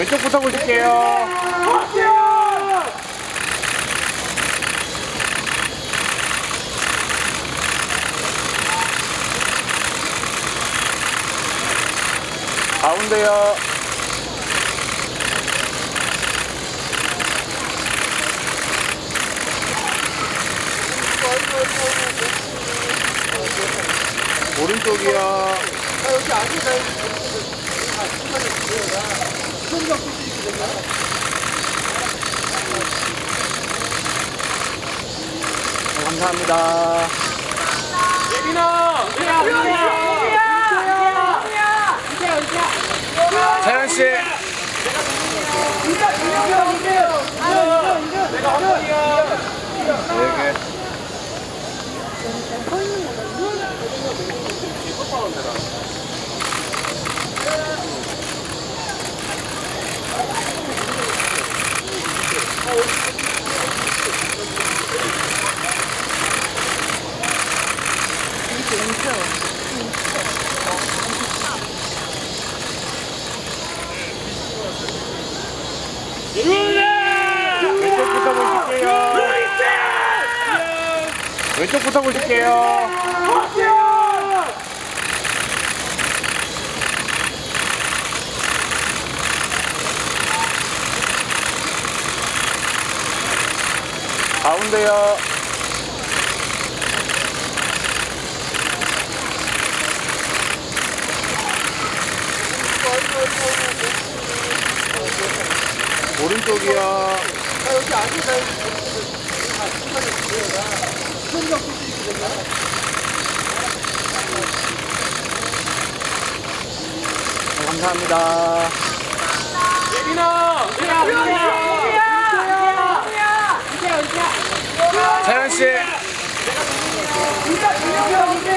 왼쪽부터 보실게요. 가운데요. 오른쪽이요. 네, 감사합니다. 차현 씨. 네 왼쪽부터 보실게요. 왼쪽부터 보실게요. 가운데요. 오른쪽이요. 네, 감사합니다. 차현 씨. 네 개.